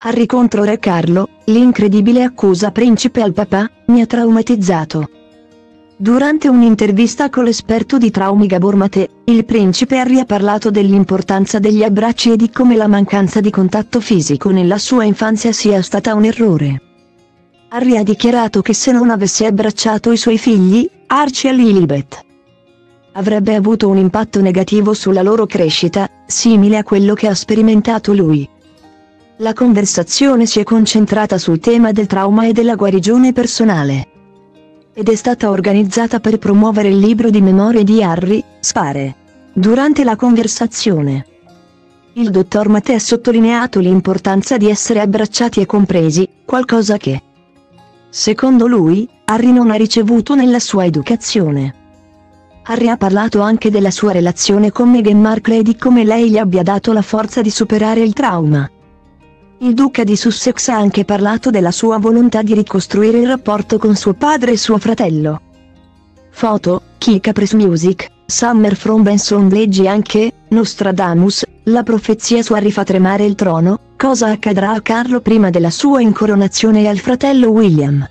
Harry contro Re Carlo, l'incredibile accusa principe al papà, mi ha traumatizzato. Durante un'intervista con l'esperto di traumi Gabor Mate, il principe Harry ha parlato dell'importanza degli abbracci e di come la mancanza di contatto fisico nella sua infanzia sia stata un errore. Harry ha dichiarato che se non avesse abbracciato i suoi figli, Archie e Lilibet, avrebbe avuto un impatto negativo sulla loro crescita, simile a quello che ha sperimentato lui. La conversazione si è concentrata sul tema del trauma e della guarigione personale. Ed è stata organizzata per promuovere il libro di memorie di Harry, Spare. Durante la conversazione, il dottor Mattei ha sottolineato l'importanza di essere abbracciati e compresi, qualcosa che, secondo lui, Harry non ha ricevuto nella sua educazione. Harry ha parlato anche della sua relazione con Meghan Markle e di come lei gli abbia dato la forza di superare il trauma. Il duca di Sussex ha anche parlato della sua volontà di ricostruire il rapporto con suo padre e suo fratello. Foto, Kika Press Music, Summer from Benson leggi anche, Nostradamus, la profezia su Harry fa tremare il trono, cosa accadrà a Carlo prima della sua incoronazione e al fratello William.